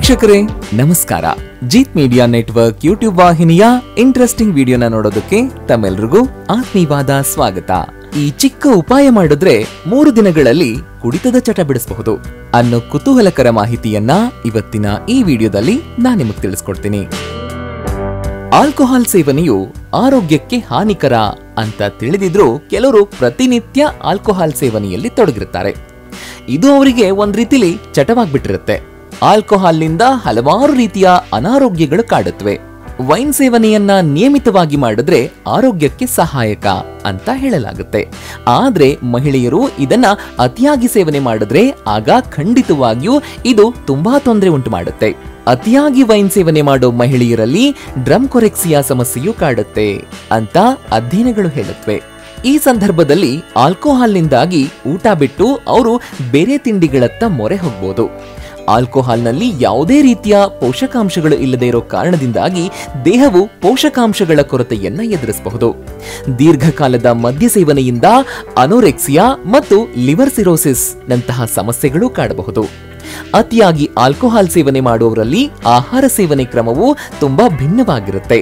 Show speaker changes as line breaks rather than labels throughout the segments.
ವೀಕ್ಷಕರೇ, ನಮಸ್ಕಾರ. Jeet media network YouTube ವಾಹಿನಿಯ ಇಂಟ್ರೆಸ್ಟಿಂಗ್ ವಿಡಿಯೋನ ನೋಡೋದಕ್ಕೆ ತಮ್ಮೆಲ್ರಿಗೂ ಆತ್ಮೀಯವಾದ ಸ್ವಾಗತ. ಈ ಚಿಕ್ಕ ಉಪಾಯ ಮಾಡಿದ್ರೆ ಮೂರು ದಿನಗಳಲ್ಲಿ ಕುಡಿತದ ಚಟ ಬಿಡಿಸಬಹುದು. ಅನ್ನೋ ಕುತೂಹಲಕರ ಮಾಹಿತಿಯನ್ನ ಇವತ್ತಿನ ಈ ವಿಡಿಯೋದಲ್ಲಿ ನಾನು ನಿಮಗೆ ತಿಳಿಸ್ಕೊಡ್ತೀನಿ. ಆಲ್ಕೋಹಾಲ್ ಸೇವನೆಯು ಆರೋಗ್ಯಕ್ಕೆ ಹಾನಿಕರ ಅಂತ ತಿಳಿದಿದ್ರೂ ಕೆಲವರು ಪ್ರತಿನಿತ್ಯ ಆಲ್ಕೋಹಾಲ್ ಸೇವನೆಯಲ್ಲಿ ತೊಡಗಿರುತ್ತಾರೆ ಇದು ಅವರಿಗೆ ಒಂದ್ ರೀತಿಲಿ ಚಟವಾಗ್ಬಿಟ್ಟಿರುತ್ತೆ. ಆಲ್ಕೋಹಾಲ್ನಿಂದ ಹಲವಾರು ರೀತಿಯ ಅನಾರೋಗ್ಯಗಳು ಕಾಡುತ್ತವೆ. ವೈನ್ ಸೇವನೆಯನ್ನ ನಿಯಮಿತವಾಗಿ ಮಾಡಿದ್ರೆ ಆರೋಗ್ಯಕ್ಕೆ ಸಹಾಯಕ ಅಂತ ಹೇಳಲಾಗುತ್ತೆ. ಆದ್ರೆ ಮಹಿಳೆಯರು ಇದನ್ನ ಅತಿಯಾಗಿ ಸೇವನೆ ಮಾಡಿದ್ರೆ ಆಗ ಖಂಡಿತವಾಗಿಯೂ ಇದು ತುಂಬಾ ತೊಂದರೆ ಉಂಟು ಮಾಡುತ್ತೆ. ಅತಿಯಾಗಿ ವೈನ್ ಸೇವನೆ ಮಾಡೋ ಮಹಿಳೆಯರಲ್ಲಿ ಡ್ರಮ್ ಕೊರೆಕ್ಸಿಯಾ ಸಮಸ್ಯೆಯು ಕಾಡುತ್ತೆ ಅಂತ ಅಧ್ಯಯನಗಳು ಹೇಳುತ್ತವೆ. ಈ ಸಂದರ್ಭದಲ್ಲಿ ಆಲ್ಕೋಹಾಲ್ನಿಂದಾಗಿ ಊಟ ಬಿಟ್ಟು ಅವರು ಬೇರೆ ತಿಂಡಿಗಳತ್ತ ಮೊರೆ ಹೋಗ್ಬೋದು. ಆಲ್ಕೋಹಾಲ್ನಲ್ಲಿ ಯಾವುದೇ ರೀತಿಯ ಪೋಷಕಾಂಶಗಳು ಇಲ್ಲದೇ ಇರೋ ಕಾರಣದಿಂದಾಗಿ ದೇಹವು ಪೋಷಕಾಂಶಗಳ ಕೊರತೆಯನ್ನ ಎದುರಿಸಬಹುದು. ದೀರ್ಘಕಾಲದ ಮದ್ಯ ಸೇವನೆಯಿಂದ ಅನೋರೆಕ್ಸಿಯಾ ಮತ್ತು ಲಿವರ್ ಸಿರೋಸಿಸ್ ನಂತಹ ಸಮಸ್ಯೆಗಳು ಕಾಡಬಹುದು. ಅತಿಯಾಗಿ ಆಲ್ಕೋಹಾಲ್ ಸೇವನೆ ಮಾಡುವವರಲ್ಲಿ ಆಹಾರ ಸೇವನೆ ಕ್ರಮವು ತುಂಬಾ ಭಿನ್ನವಾಗಿರುತ್ತೆ.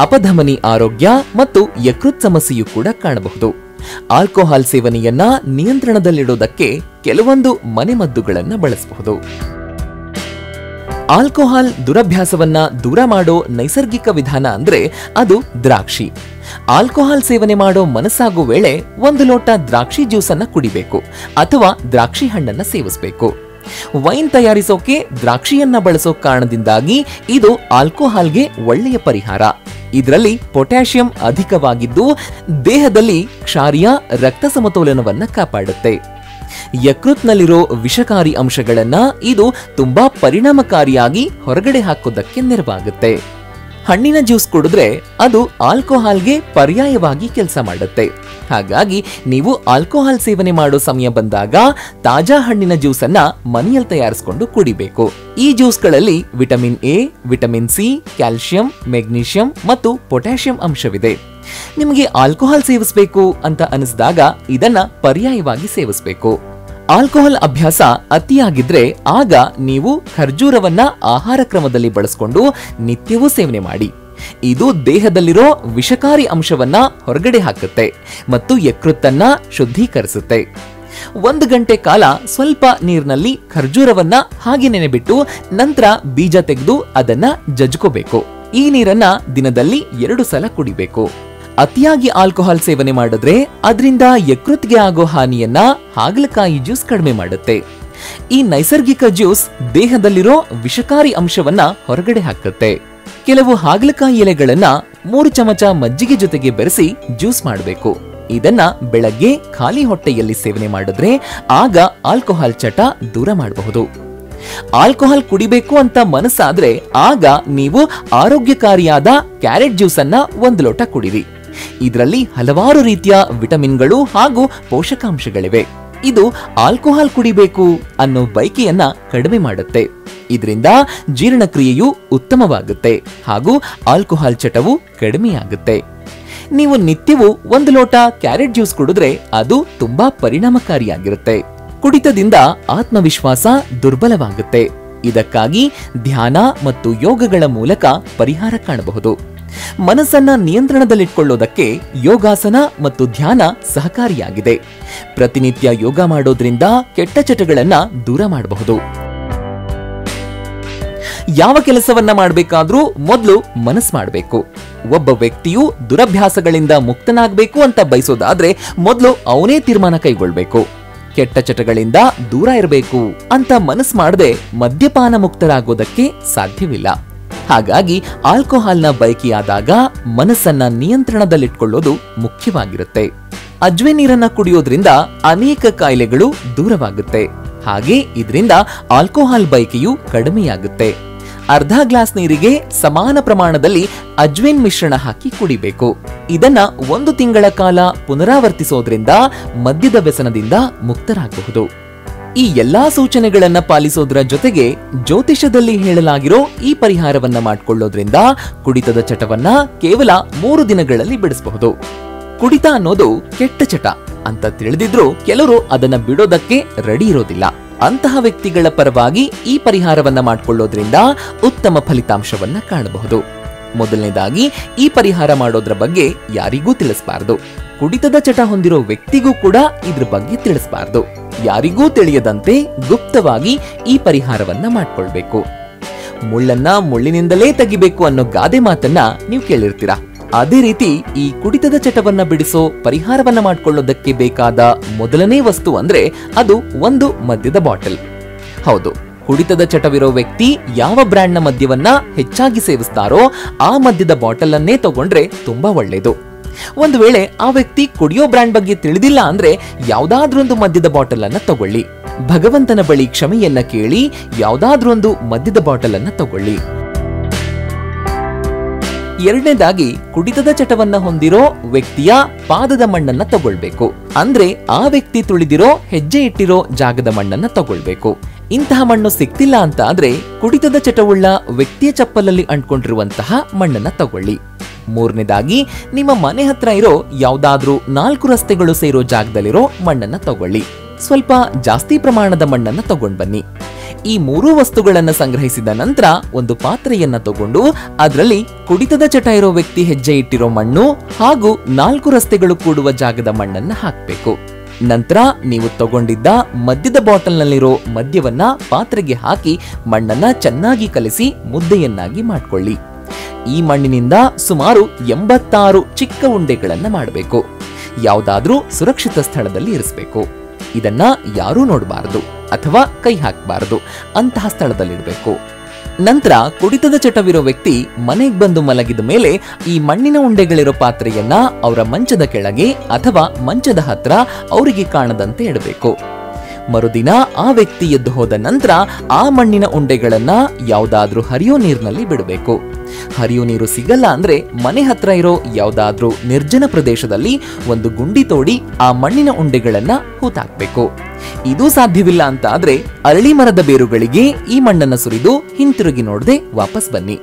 ಅಪಧಮನಿ ಆರೋಗ್ಯ ಮತ್ತು ಯಕೃತ್ ಸಮಸ್ಯೆಯೂ ಕೂಡ ಕಾಣಬಹುದು. ಆಲ್ಕೋಹಾಲ್ ಸೇವನೆಯನ್ನ ನಿಯಂತ್ರಣದಲ್ಲಿಡೋದಕ್ಕೆ ಕೆಲವೊಂದು ಮನೆಮದ್ದುಗಳನ್ನು ಬಳಸಬಹುದು. ಆಲ್ಕೋಹಾಲ್ ದುರಭ್ಯಾಸವನ್ನ ದೂರ ಮಾಡೋ ನೈಸರ್ಗಿಕ ವಿಧಾನ ಅಂದ್ರೆ ಅದು ದ್ರಾಕ್ಷಿ. ಆಲ್ಕೋಹಾಲ್ ಸೇವನೆ ಮಾಡೋ ಮನಸ್ಸಾಗೋ ವೇಳೆ ಒಂದು ಲೋಟ ದ್ರಾಕ್ಷಿ ಜ್ಯೂಸ್ ಅನ್ನ ಕುಡಿಬೇಕು ಅಥವಾ ದ್ರಾಕ್ಷಿ ಹಣ್ಣನ್ನ ಸೇವಿಸಬೇಕು. ವೈನ್ ತಯಾರಿಸೋಕೆ ದ್ರಾಕ್ಷಿಯನ್ನ ಬಳಸೋ ಕಾರಣದಿಂದಾಗಿ ಇದು ಆಲ್ಕೋಹಾಲ್ಗೆ ಒಳ್ಳೆಯ ಪರಿಹಾರ. ಇದರಲ್ಲಿ ಪೊಟ್ಯಾಷಿಯಂ ಅಧಿಕವಾಗಿದ್ದು ದೇಹದಲ್ಲಿ ಕ್ಷಾರಿಯ ರಕ್ತ ಸಮತೋಲನವನ್ನ ಕಾಪಾಡುತ್ತೆ. ಯಕೃತ್ನಲ್ಲಿರೋ ವಿಷಕಾರಿ ಅಂಶಗಳನ್ನ ಇದು ತುಂಬಾ ಪರಿಣಾಮಕಾರಿಯಾಗಿ ಹೊರಗಡೆ ಹಾಕೋದಕ್ಕೆ ನೆರವಾಗುತ್ತೆ. ಹಣ್ಣಿನ ಜ್ಯೂಸ್ ಕುಡಿದ್ರೆ ಅದು ಆಲ್ಕೋಹಾಲ್ಗೆ ಪರ್ಯಾಯವಾಗಿ ಕೆಲಸ ಮಾಡುತ್ತೆ. ಹಾಗಾಗಿ ನೀವು ಆಲ್ಕೋಹಾಲ್ ಸೇವನೆ ಮಾಡೋ ಸಮಯ ಬಂದಾಗ ತಾಜಾ ಹಣ್ಣಿನ ಜ್ಯೂಸ್ ಅನ್ನ ಮನೆಯಲ್ಲಿ ತಯಾರಿಸಿಕೊಂಡು ಕುಡಿಬೇಕು. ಈ ಜ್ಯೂಸ್ಗಳಲ್ಲಿ vitamin A, vitamin C calcium magnesium ಮತ್ತು ಪೊಟ್ಯಾಷಿಯಂ ಅಂಶವಿದೆ. ನಿಮಗೆ ಆಲ್ಕೋಹಾಲ್ ಸೇವಿಸಬೇಕು ಅಂತ ಅನಿಸಿದಾಗ ಇದನ್ನ ಪರ್ಯಾಯವಾಗಿ ಸೇವಿಸಬೇಕು. ಆಲ್ಕೋಹಾಲ್ ಅಭ್ಯಾಸ ಅತಿಯಾಗಿದ್ರೆ ಆಗ ನೀವು ಖರ್ಜೂರವನ್ನ ಆಹಾರ ಕ್ರಮದಲ್ಲಿ ಬಳಸಿಕೊಂಡು ನಿತ್ಯವೂ ಸೇವನೆ ಮಾಡಿ. ಇದು ದೇಹದಲ್ಲಿರೋ ವಿಷಕಾರಿ ಅಂಶವನ್ನ ಹೊರಗಡೆ ಹಾಕುತ್ತೆ ಮತ್ತು ಯಕೃತ್ತನ್ನ ಶುದ್ಧೀಕರಿಸುತ್ತೆ. ಒಂದು ಗಂಟೆ ಕಾಲ ಸ್ವಲ್ಪ ನೀರಿನಲ್ಲಿ ಖರ್ಜೂರವನ್ನ ಹಾಗೆ ನೆನೆಬಿಟ್ಟು ನಂತರ ಬೀಜ ತೆಗೆದು ಅದನ್ನ ಜಜ್ಕೋಬೇಕು. ಈ ನೀರನ್ನ ದಿನದಲ್ಲಿ ಎರಡು ಸಲ ಕುಡಿಬೇಕು. ಅತಿಯಾಗಿ ಆಲ್ಕೋಹಾಲ್ ಸೇವನೆ ಮಾಡಿದ್ರೆ ಅದರಿಂದ ಯಕೃತ್ಗೆ ಆಗೋ ಹಾನಿಯನ್ನ ಹಾಗಲಕಾಯಿ ಜ್ಯೂಸ್ ಕಡಿಮೆ ಮಾಡುತ್ತೆ. ಈ ನೈಸರ್ಗಿಕ ಜ್ಯೂಸ್ ದೇಹದಲ್ಲಿರೋ ವಿಷಕಾರಿ ಅಂಶವನ್ನ ಹೊರಗಡೆ ಹಾಕುತ್ತೆ. ಕೆಲವು ಹಾಗಲಕಾಯಿ ಎಲೆಗಳನ್ನ ಮೂರು ಚಮಚ ಮಜ್ಜಿಗೆ ಜೊತೆಗೆ ಬೆರೆಸಿ ಜ್ಯೂಸ್ ಮಾಡಬೇಕು. ಇದನ್ನ ಬೆಳಗ್ಗೆ ಖಾಲಿ ಹೊಟ್ಟೆಯಲ್ಲಿ ಸೇವನೆ ಮಾಡಿದ್ರೆ ಆಗ ಆಲ್ಕೋಹಾಲ್ ಚಟ ದೂರ ಮಾಡಬಹುದು. ಆಲ್ಕೋಹಾಲ್ ಕುಡಿಬೇಕು ಅಂತ ಮನಸ್ಸಾದ್ರೆ ಆಗ ನೀವು ಆರೋಗ್ಯಕಾರಿಯಾದ ಕ್ಯಾರೆಟ್ ಜ್ಯೂಸ್ ಅನ್ನ ಒಂದು ಲೋಟ ಕುಡಿರಿ. ಇದರಲ್ಲಿ ಹಲವಾರು ರೀತಿಯ ವಿಟಮಿನ್ಗಳು ಹಾಗೂ ಪೋಷಕಾಂಶಗಳಿವೆ. ಇದು ಆಲ್ಕೋಹಾಲ್ ಕುಡಿಬೇಕು ಅನ್ನೋ ಬೈಕೆಯನ್ನ ಕಡಿಮೆ ಮಾಡುತ್ತೆ. ಇದರಿಂದ ಜೀರ್ಣಕ್ರಿಯೆಯು ಉತ್ತಮವಾಗುತ್ತೆ ಹಾಗೂ ಆಲ್ಕೋಹಾಲ್ ಚಟವು ಕಡಿಮೆಯಾಗುತ್ತೆ. ನೀವು ನಿತ್ಯವೂ ಒಂದು ಲೋಟ ಕ್ಯಾರೆಟ್ ಜ್ಯೂಸ್ ಕುಡಿದ್ರೆ ಅದು ತುಂಬಾ ಪರಿಣಾಮಕಾರಿಯಾಗಿರುತ್ತೆ. ಕುಡಿತದಿಂದ ಆತ್ಮವಿಶ್ವಾಸ ದುರ್ಬಲವಾಗುತ್ತೆ. ಇದಕ್ಕಾಗಿ ಧ್ಯಾನ ಮತ್ತು ಯೋಗಗಳ ಮೂಲಕ ಪರಿಹಾರ ಕಾಣಬಹುದು. ಮನಸ್ಸನ್ನ ನಿಯಂತ್ರಣದಲ್ಲಿಟ್ಕೊಳ್ಳೋದಕ್ಕೆ ಯೋಗಾಸನ ಮತ್ತು ಧ್ಯಾನ ಸಹಕಾರಿಯಾಗಿದೆ. ಪ್ರತಿನಿತ್ಯ ಯೋಗ ಮಾಡೋದ್ರಿಂದ ಕೆಟ್ಟ ಚಟಗಳನ್ನ ದೂರ ಮಾಡಬಹುದು. ಯಾವ ಕೆಲಸವನ್ನ ಮಾಡಬೇಕಾದ್ರೂ ಮೊದಲು ಮನಸ್ಸು ಮಾಡಬೇಕು. ಒಬ್ಬ ವ್ಯಕ್ತಿಯು ದುರಭ್ಯಾಸಗಳಿಂದ ಮುಕ್ತನಾಗಬೇಕು ಅಂತ ಬಯಸೋದಾದ್ರೆ ಮೊದಲು ಅವನೇ ತೀರ್ಮಾನ ಕೈಗೊಳ್ಬೇಕು. ಕೆಟ್ಟ ಚಟಗಳಿಂದ ದೂರ ಇರಬೇಕು ಅಂತ ಮನಸ್ಸು ಮಾಡದೆ ಮದ್ಯಪಾನ ಮುಕ್ತರಾಗೋದಕ್ಕೆ ಸಾಧ್ಯವಿಲ್ಲ. ಹಾಗಾಗಿ ಆಲ್ಕೋಹಾಲ್ನ ಬಯಕೆಯಾದಾಗ ಮನಸ್ಸನ್ನ ನಿಯಂತ್ರಣದಲ್ಲಿಟ್ಕೊಳ್ಳೋದು ಮುಖ್ಯವಾಗಿರುತ್ತೆ. ಅಜ್ವೆ ನೀರನ್ನ ಕುಡಿಯೋದ್ರಿಂದ ಅನೇಕ ಕಾಯಿಲೆಗಳು ದೂರವಾಗುತ್ತೆ. ಹಾಗೆ ಇದರಿಂದ ಆಲ್ಕೋಹಾಲ್ ಬಯಕೆಯು ಕಡಿಮೆಯಾಗುತ್ತೆ. ಅರ್ಧ ಗ್ಲಾಸ್ ನೀರಿಗೆ ಸಮಾನ ಪ್ರಮಾಣದಲ್ಲಿ ಅಜ್ವೇನ್ ಮಿಶ್ರಣ ಹಾಕಿ ಕುಡಿಬೇಕು. ಇದನ್ನ ಒಂದು ತಿಂಗಳ ಕಾಲ ಪುನರಾವರ್ತಿಸೋದ್ರಿಂದ ಮದ್ಯದ ವ್ಯಸನದಿಂದ ಮುಕ್ತರಾಗಬಹುದು. ಈ ಎಲ್ಲಾ ಸೂಚನೆಗಳನ್ನ ಪಾಲಿಸೋದ್ರ ಜೊತೆಗೆ ಜ್ಯೋತಿಷದಲ್ಲಿ ಹೇಳಲಾಗಿರೋ ಈ ಪರಿಹಾರವನ್ನ ಮಾಡ್ಕೊಳ್ಳೋದ್ರಿಂದ ಕುಡಿತದ ಚಟವನ್ನ ಕೇವಲ ಮೂರು ದಿನಗಳಲ್ಲಿ ಬಿಡಿಸಬಹುದು. ಕುಡಿತ ಅನ್ನೋದು ಕೆಟ್ಟ ಚಟ ಅಂತ ತಿಳಿದಿದ್ರು ಕೆಲವರು ಅದನ್ನ ಬಿಡೋದಕ್ಕೆ ರೆಡಿ ಇರೋದಿಲ್ಲ. ಅಂತಹ ವ್ಯಕ್ತಿಗಳ ಪರವಾಗಿ ಈ ಪರಿಹಾರವನ್ನ ಮಾಡಿಕೊಳ್ಳೋದ್ರಿಂದ ಉತ್ತಮ ಫಲಿತಾಂಶವನ್ನ ಕಾಣಬಹುದು. ಮೊದಲನೇದಾಗಿ ಈ ಪರಿಹಾರ ಮಾಡೋದ್ರ ಬಗ್ಗೆ ಯಾರಿಗೂ ತಿಳಿಸಬಾರದು. ಕುಡಿತದ ಚಟ ಹೊಂದಿರೋ ವ್ಯಕ್ತಿಗೂ ಕೂಡ ಇದ್ರ ಬಗ್ಗೆ ತಿಳಿಸಬಾರದು. ಯಾರಿಗೂ ತಿಳಿಯದಂತೆ ಗುಪ್ತವಾಗಿ ಈ ಪರಿಹಾರವನ್ನ ಮಾಡಿಕೊಳ್ಬೇಕು. ಮುಳ್ಳನ್ನ ಮುಳ್ಳಿನಿಂದಲೇ ತೆಗಿಬೇಕು ಅನ್ನೋ ಗಾದೆ ಮಾತನ್ನ ನೀವು ಕೇಳಿರ್ತೀರಾ? ಅದೇ ರೀತಿ ಈ ಕುಡಿತದ ಚಟವನ್ನ ಬಿಡಿಸೋ ಪರಿಹಾರವನ್ನ ಮಾಡಿಕೊಳ್ಳೋದಕ್ಕೆ ಬೇಕಾದ ಮೊದಲನೇ ವಸ್ತು ಅಂದ್ರೆ ಅದು ಒಂದು ಮದ್ಯದ ಬಾಟಲ್. ಹೌದು, ಕುಡಿತದ ಚಟವಿರೋ ವ್ಯಕ್ತಿ ಯಾವ ಬ್ರ್ಯಾಂಡ್ನ ಮದ್ಯವನ್ನ ಹೆಚ್ಚಾಗಿ ಸೇವಿಸ್ತಾರೋ ಆ ಮದ್ಯದ ಬಾಟಲ್ ಅನ್ನೇ ತಗೊಂಡ್ರೆ ತುಂಬಾ ಒಳ್ಳೇದು. ಒಂದು ವೇಳೆ ಆ ವ್ಯಕ್ತಿ ಕುಡಿಯೋ ಬ್ರ್ಯಾಂಡ್ ಬಗ್ಗೆ ತಿಳಿದಿಲ್ಲ ಅಂದ್ರೆ ಯಾವ್ದಾದ್ರೊಂದು ಮದ್ಯದ ಬಾಟಲ್ ಅನ್ನ ತಗೊಳ್ಳಿ. ಭಗವಂತನ ಬಳಿ ಕ್ಷಮೆಯನ್ನ ಕೇಳಿ ಯಾವ್ದಾದ್ರೊಂದು ಮದ್ಯದ ಬಾಟಲ್ ಅನ್ನ ತಗೊಳ್ಳಿ. ಎರಡನೇದಾಗಿ ಕುಡಿತದ ಚಟವನ್ನ ಹೊಂದಿರೋ ವ್ಯಕ್ತಿಯ ಪಾದದ ಮಣ್ಣನ್ನ ತಗೊಳ್ಬೇಕು. ಅಂದ್ರೆ ಆ ವ್ಯಕ್ತಿ ತುಳಿದಿರೋ, ಹೆಜ್ಜೆ ಇಟ್ಟಿರೋ ಜಾಗದ ಮಣ್ಣನ್ನ ತಗೊಳ್ಬೇಕು. ಇಂತಹ ಮಣ್ಣು ಸಿಕ್ತಿಲ್ಲ ಅಂತ ಆದ್ರೆ ಕುಡಿತದ ಚಟವುಳ್ಳ ವ್ಯಕ್ತಿಯ ಚಪ್ಪಲಲ್ಲಿ ಅಂಟ್ಕೊಂಡಿರುವಂತಹ ಮಣ್ಣನ್ನ ತಗೊಳ್ಳಿ. ಮೂರನೇದಾಗಿ, ನಿಮ್ಮ ಮನೆ ಹತ್ರ ಇರೋ ಯಾವ್ದಾದ್ರೂ ನಾಲ್ಕು ರಸ್ತೆಗಳು ಸೇರೋ ಜಾಗದಲ್ಲಿರೋ ಮಣ್ಣನ್ನ ತಗೊಳ್ಳಿ. ಸ್ವಲ್ಪ ಜಾಸ್ತಿ ಪ್ರಮಾಣದ ಮಣ್ಣನ್ನ ತಗೊಂಡ್ ಬನ್ನಿ. ಈ ಮೂರು ವಸ್ತುಗಳನ್ನ ಸಂಗ್ರಹಿಸಿದ ನಂತರ ಒಂದು ಪಾತ್ರೆಯನ್ನ ತಗೊಂಡು ಅದರಲ್ಲಿ ಕುಡಿತದ ಚಟ ಇರೋ ವ್ಯಕ್ತಿ ಹೆಜ್ಜೆ ಇಟ್ಟಿರೋ ಮಣ್ಣು ಹಾಗೂ ನಾಲ್ಕು ರಸ್ತೆಗಳು ಕೂಡುವ ಜಾಗದ ಮಣ್ಣನ್ನ ಹಾಕ್ಬೇಕು. ನಂತರ ನೀವು ತಗೊಂಡಿದ್ದ ಮದ್ಯದ ಬಾಟಲ್ನಲ್ಲಿರೋ ಮದ್ಯವನ್ನ ಪಾತ್ರೆಗೆ ಹಾಕಿ ಮಣ್ಣನ್ನ ಚೆನ್ನಾಗಿ ಕಲಸಿ ಮುದ್ದೆಯನ್ನಾಗಿ ಮಾಡ್ಕೊಳ್ಳಿ. ಈ ಮಣ್ಣಿನಿಂದ ಸುಮಾರು ಎಂಬತ್ತಾರು ಚಿಕ್ಕ ಉಂಡೆಗಳನ್ನು ಮಾಡಬೇಕು. ಯಾವುದಾದ್ರೂ ಸುರಕ್ಷಿತ ಸ್ಥಳದಲ್ಲಿ ಇರಿಸಬೇಕು. ಇದನ್ನ ಯಾರೂ ನೋಡಬಾರದು ಅಥವಾ ಕೈ ಹಾಕಬಾರದು, ಅಂತಹ ಸ್ಥಳದಲ್ಲಿಡಬೇಕು ನಂತರ ಕುಡಿತದ ಚಟವಿರೋ ವ್ಯಕ್ತಿ ಮನೆಗೆ ಬಂದು ಮಲಗಿದ ಮೇಲೆ ಈ ಮಣ್ಣಿನ ಉಂಡೆಗಳಿರೋ ಪಾತ್ರೆಯನ್ನ ಅವರ ಮಂಚದ ಕೆಳಗೆ ಅಥವಾ ಮಂಚದ ಹತ್ರ ಅವರಿಗೆ ಕಾಣದಂತೆ ಇಡಬೇಕು. ಮರುದಿನ ಆ ವ್ಯಕ್ತಿ ಎದ್ದು ಹೋದ ನಂತರ ಆ ಮಣ್ಣಿನ ಉಂಡೆಗಳನ್ನ ಯಾವುದಾದ್ರೂ ಹರಿಯೋ ನೀರಿನಲ್ಲಿ ಬಿಡಬೇಕು. ಹರಿಯೋ ನೀರು ಸಿಗಲ್ಲ ಅಂದ್ರೆ ಮನೆ ಹತ್ರ ಇರೋ ಯಾವುದಾದ್ರೂ ನಿರ್ಜನ ಪ್ರದೇಶದಲ್ಲಿ ಒಂದು ಗುಂಡಿ ತೋಡಿ ಆ ಮಣ್ಣಿನ ಉಂಡೆಗಳನ್ನ ಹೂತಾಕ್ಬೇಕು. ಇದು ಸಾಧ್ಯವಿಲ್ಲ ಅಂತ ಆದ್ರೆ ಅರಳಿ ಮರದ ಬೇರುಗಳಿಗೆ ಈ ಮಣ್ಣನ್ನು ಸುರಿದು ಹಿಂತಿರುಗಿ ನೋಡದೆ ವಾಪಸ್ ಬನ್ನಿ.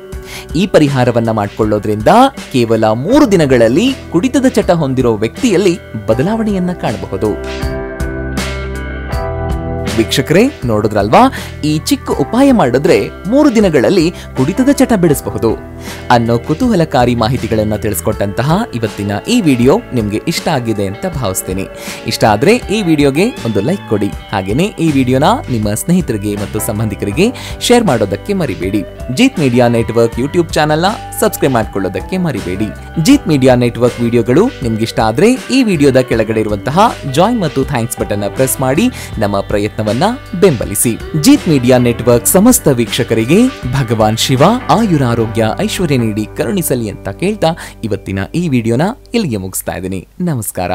ಈ ಪರಿಹಾರವನ್ನ ಮಾಡ್ಕೊಳ್ಳೋದ್ರಿಂದ ಕೇವಲ ಮೂರು ದಿನಗಳಲ್ಲಿ ಕುಡಿತದ ಚಟ ಹೊಂದಿರೋ ವ್ಯಕ್ತಿಯಲ್ಲಿ ಬದಲಾವಣೆಯನ್ನ ಕಾಣಬಹುದು. ವೀಕ್ಷಕರೇ, ನೋಡಿದ್ರಲ್ವಾ? ಈ ಚಿಕ್ಕ ಉಪಾಯ ಮಾಡಿದ್ರೆ ಮೂರು ದಿನಗಳಲ್ಲಿ ಕುಡಿತದ ಚಟ ಬಿಡಿಸಬಹುದು. ಅನ್ನೋ ಕುತೂಹಲಕಾರಿ ಮಾಹಿತಿಗಳನ್ನು ತಿಳಿಸ್ಕೊಟ್ಟಂತಹ ಇವತ್ತಿನ ಈ ವಿಡಿಯೋ ನಿಮಗೆ ಇಷ್ಟ ಆಗಿದೆ ಅಂತ ಭಾವಿಸ್ತೀನಿ. ಇಷ್ಟ ಆದರೆ ಈ ವಿಡಿಯೋಗೆ ಒಂದು ಲೈಕ್ ಕೊಡಿ. ಹಾಗೆಯೇ ಈ ವಿಡಿಯೋನ ನಿಮ್ಮ ಸ್ನೇಹಿತರಿಗೆ ಮತ್ತು ಸಂಬಂಧಿಕರಿಗೆ ಶೇರ್ ಮಾಡೋದಕ್ಕೆ ಮರಿಬೇಡಿ. ಜೀತ್ ಮೀಡಿಯಾ ನೆಟ್ವರ್ಕ್ ಯೂಟ್ಯೂಬ್ ಚಾನೆಲ್ನ ಸಬ್ಸ್ಕ್ರೈಬ್ ಮಾಡ್ಕೊಳ್ಳೋದಕ್ಕೆ ಮರಿಬೇಡಿ. ಜೀತ್ ಮೀಡಿಯಾ ನೆಟ್ವರ್ಕ್ ವಿಡಿಯೋಗಳು ನಿಮ್ಗಿಷ್ಟ ಆದ್ರೆ ಈ ವಿಡಿಯೋದ ಕೆಳಗಡೆ ಇರುವಂತಹ ಜಾಯ್ ಮತ್ತು ಥ್ಯಾಂಕ್ಸ್ ಬಟನ್ ಪ್ರೆಸ್ ಮಾಡಿ ನಮ್ಮ ಪ್ರಯತ್ನವನ್ನ ಬೆಂಬಲಿಸಿ. ಜೀತ್ ಮೀಡಿಯಾ ನೆಟ್ವರ್ಕ್ ಸಮಸ್ತ ವೀಕ್ಷಕರಿಗೆ ಭಗವಾನ್ ಶಿವ ಆಯುರಾರೋಗ್ಯ ಐಶ್ವರ್ಯ ನೀಡಿ ಕರುಣಿಸಲಿ ಅಂತ ಕೇಳ್ತಾ ಇವತ್ತಿನ ಈ ವಿಡಿಯೋನ ಇಲ್ಲಿಗೆ ಮುಗಿಸ್ತಾ ಇದ್ದೀನಿ. ನಮಸ್ಕಾರ.